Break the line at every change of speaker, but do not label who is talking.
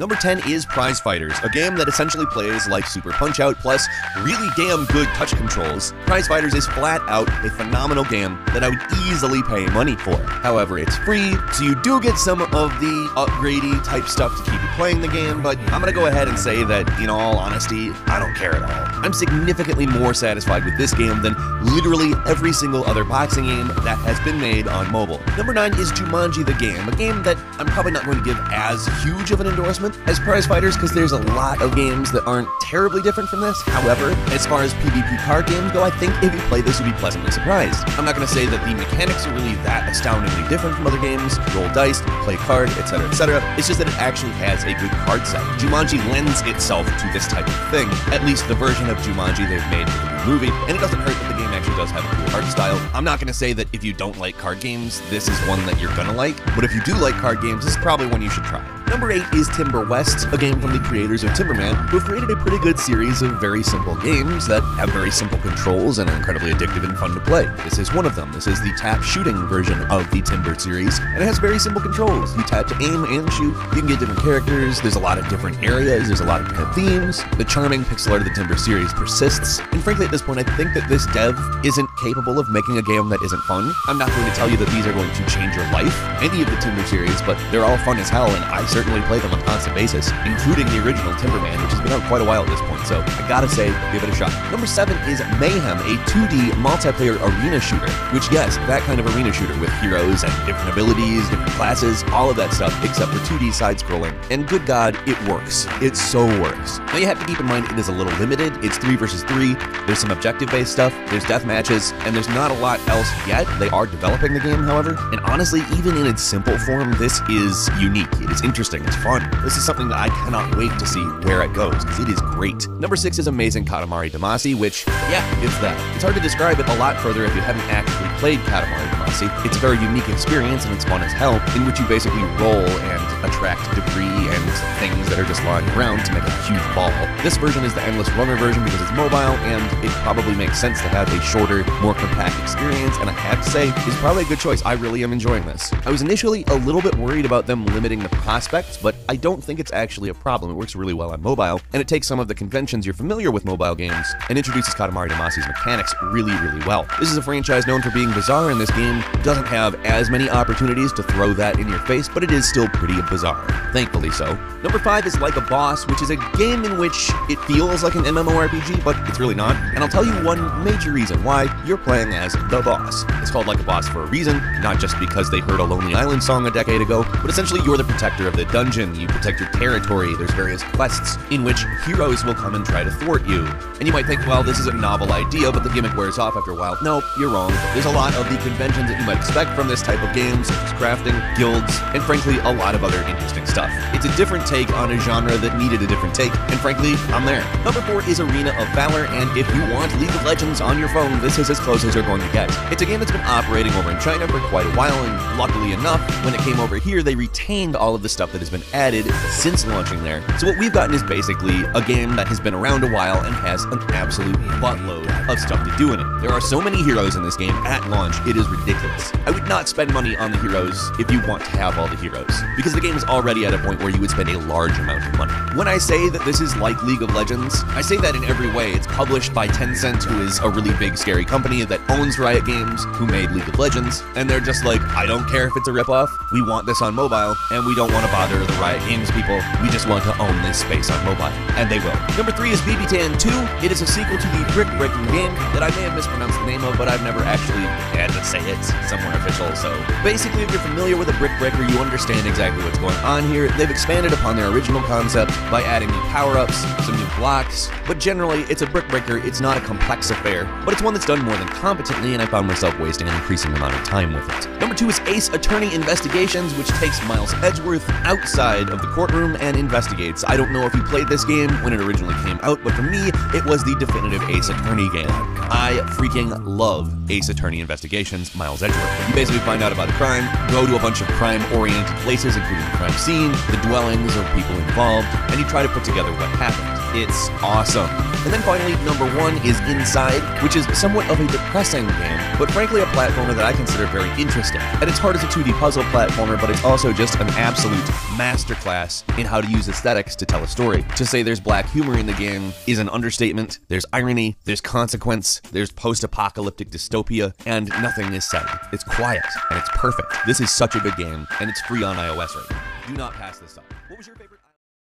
Number 10 is Prizefighters, a game that essentially plays like Super Punch Out plus really damn good touch controls. Prizefighters is flat out a phenomenal game that I would easily pay money for. However, it's free, so you do get some of the upgradey type stuff to keep you playing the game, but I'm gonna go ahead and say that, in all honesty, I don't care at all. I'm significantly more satisfied with this game than literally every single other boxing game that has been made on mobile. Number 9 is Jumanji the Game, a game that I'm probably not going to give as huge of an endorsement as Prizefighters because there's a lot of games that aren't terribly different from this. However, as far as PvP card games go, I think if you play this, you'll be pleasantly surprised. I'm not going to say that the mechanics are really that astoundingly different from other games, roll dice, play card, etc., etc. It's just that it actually has a good card set. Jumanji lends itself to this type of thing, at least the version of Jumanji they've made for the new movie, and it doesn't hurt that the game actually does have a cool art style. I'm not going to say that if you don't like card games, this is one that you're going to like, but if you do like card games, this is probably one you should try. Number 8 is Timber West, a game from the creators of Timberman, who have created a pretty good series of very simple games that have very simple controls and are incredibly addictive and fun to play. This is one of them. This is the tap shooting version of the Timber series, and it has very simple controls. You tap to aim and shoot, you can get different characters, there's a lot of different areas, there's a lot of different themes. The charming pixel art of the Timber series persists, and frankly at this point I think that this dev isn't capable of making a game that isn't fun. I'm not going to tell you that these are going to change your life, any of the Timber series, but they're all fun as hell, and I certainly certainly play them on a constant basis, including the original Timberman, which has been out quite a while at this point, so I gotta say, give it a shot. Number 7 is Mayhem, a 2D multiplayer arena shooter, which, yes, that kind of arena shooter with heroes and different abilities, different classes, all of that stuff, except for 2D side scrolling. And good god, it works. It so works. Now you have to keep in mind it is a little limited. It's 3 versus 3, there's some objective based stuff, there's death matches, and there's not a lot else yet. They are developing the game, however, and honestly, even in its simple form, this is unique. It is interesting interesting. It's fun. This is something that I cannot wait to see where it goes because it is great. Number six is Amazing Katamari Damacy, which, yeah, it's that. It's hard to describe it a lot further if you haven't actually played Katamari Damacy. It's a very unique experience and it's fun as hell, in which you basically roll and attract debris and things that are just lying around to make a huge ball. This version is the Endless Runner version because it's mobile, and it probably makes sense to have a shorter, more compact experience, and I have to say, it's probably a good choice. I really am enjoying this. I was initially a little bit worried about them limiting the prospects, but I don't think it's actually a problem. It works really well on mobile, and it takes some of the conventions you're familiar with mobile games and introduces Katamari Damacy's mechanics really, really well. This is a franchise known for being bizarre, and this game doesn't have as many opportunities to throw that in your face, but it is still pretty bizarre. Thankfully so. Number 5 is Like a Boss, which is a game in which it feels like an MMORPG, but it's really not. And I'll tell you one major reason why you're playing as the boss. It's called Like a Boss for a reason, not just because they heard a Lonely Island song a decade ago, but essentially you're the protector of the dungeon, you protect your territory, there's various quests in which heroes will come and try to thwart you. And you might think, well, this is a novel idea, but the gimmick wears off after a while. No, you're wrong. There's a lot of the conventions that you might expect from this type of game, such as crafting, guilds, and frankly, a lot of other interesting stuff. It's a different take on a genre that needed a different take, and frankly, I'm there. Number 4 is Arena of Valor, and if you want League of Legends on your phone, this is as close as you're going to get. It's a game that's been operating over in China for quite a while, and luckily enough, when it came over here, they retained all of the stuff that has been added since launching there. So what we've gotten is basically a game that has been around a while and has an absolute buttload of stuff to do in it. There are so many heroes in this game at launch, it is ridiculous. I would not spend money on the heroes if you want to have all the heroes, because the game is already at a point where you would spend a large amount of money. When I say that this is like League of Legends, I say that in every way. It's published by Tencent, who is a really big, scary company that owns Riot Games, who made League of Legends, and they're just like, I don't care if it's a ripoff, we want this on mobile, and we don't want to bother the Riot Games people, we just want to own this space on mobile, and they will. Number three is BB Tan 2. It is a sequel to the Brick Breaking game that I may have mispronounced the name of, but I've never actually had to say it somewhere official, so basically if you're familiar with a Brick Breaker, you understand exactly what's going on here. They've expanded upon their original concept by adding new power-ups, some new blocks, but generally it's a brick breaker, it's not a complex affair, but it's one that's done more than competently, and I found myself wasting an increasing amount of time with it. Number two is Ace Attorney Investigations, which takes Miles Edgeworth outside of the courtroom and investigates. I don't know if you played this game when it originally came out, but for me, it was the definitive Ace Attorney game. I freaking love Ace Attorney Investigations, Miles Edgeworth. You basically find out about a crime, go to a bunch of crime-oriented places, including the crime scene, the dwellings of people involved, and you try to put together what happened. It's awesome. And then finally, number one is Inside, which is somewhat of a depressing game, but frankly a platformer that I consider very interesting. At its heart, it's a 2D puzzle platformer, but it's also just an absolute masterclass in how to use aesthetics to tell a story. To say there's black humor in the game is an understatement. There's irony, there's consequence, there's post-apocalyptic dystopia, and nothing is said. It's quiet, and it's perfect. This is such a good game, and it's free on iOS right now. Do not pass this up. What was your favorite?